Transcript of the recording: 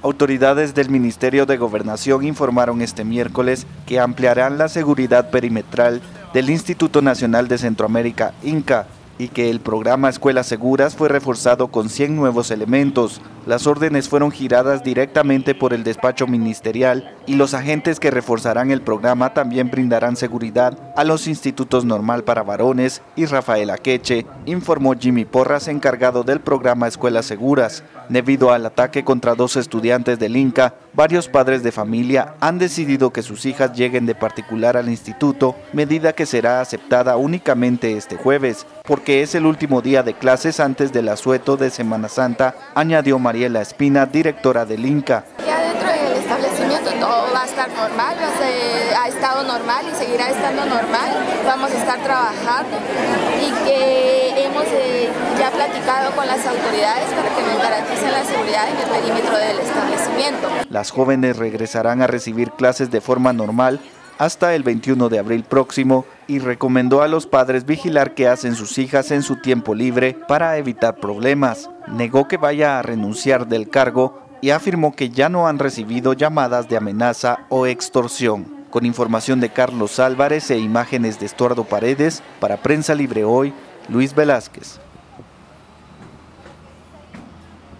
Autoridades del Ministerio de Gobernación informaron este miércoles que ampliarán la seguridad perimetral del Instituto Nacional de Centroamérica, INCA, y que el programa Escuelas Seguras fue reforzado con 100 nuevos elementos. Las órdenes fueron giradas directamente por el despacho ministerial y los agentes que reforzarán el programa también brindarán seguridad a los institutos normal para varones y Rafael Akeche, informó Jimmy Porras, encargado del programa Escuelas Seguras. Debido al ataque contra dos estudiantes del INCA, varios padres de familia han decidido que sus hijas lleguen de particular al instituto, medida que será aceptada únicamente este jueves, porque es el último día de clases antes del asueto de Semana Santa, añadió Mariela Espina, directora del INCA. Todo va a estar normal, ha estado normal y seguirá estando normal, vamos a estar trabajando y que hemos eh, ya platicado con las autoridades para que nos garanticen la seguridad en el perímetro del establecimiento. Las jóvenes regresarán a recibir clases de forma normal hasta el 21 de abril próximo y recomendó a los padres vigilar qué hacen sus hijas en su tiempo libre para evitar problemas. Negó que vaya a renunciar del cargo y afirmó que ya no han recibido llamadas de amenaza o extorsión. Con información de Carlos Álvarez e imágenes de Estuardo Paredes, para Prensa Libre Hoy, Luis Velázquez.